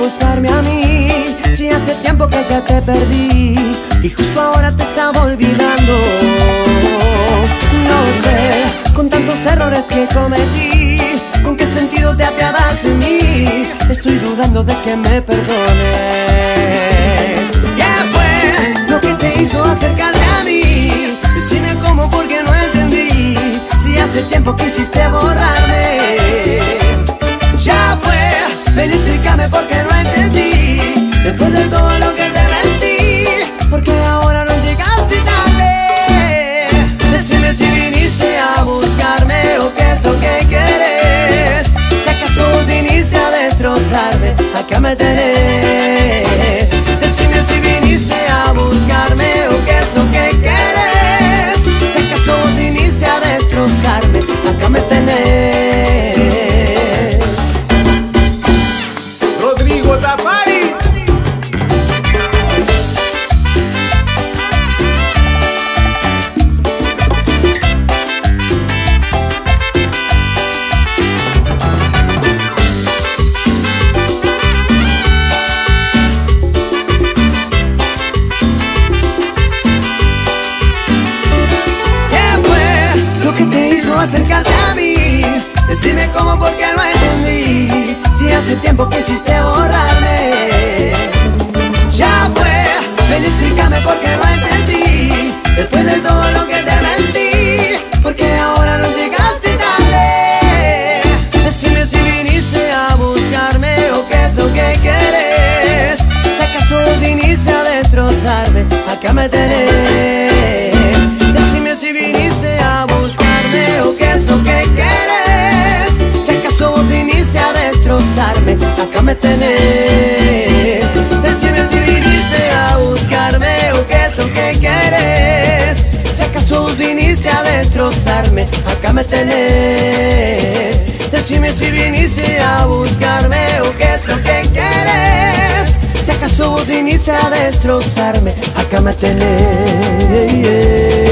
buscarme a mí Si hace tiempo que ya te perdí Y justo ahora te estaba olvidando No sé, con tantos errores que cometí ¿Con qué sentido te apiadas de mí? Estoy dudando de que me perdones ¿Qué fue lo que te hizo acercarte a mí? Decime cómo porque no entendí Si hace tiempo quisiste borrarme destrozarme, acá acercarte a mí? Decime cómo porque no entendí. Si hace tiempo que hiciste borrarme. Ya fue, ven explícame por qué no entendí. Después de todo lo que te mentí. Porque ahora no llegaste tarde Decime si viniste a buscarme o qué es lo que quieres. Si acaso viniste a destrozarme, acá me tenés me tenés Decime si viniste a buscarme o qué es lo que quieres. Si acaso viniste a destrozarme, acá me tenés. Decime si viniste a buscarme o qué es lo que quieres. Si acaso viniste a destrozarme, acá me tenés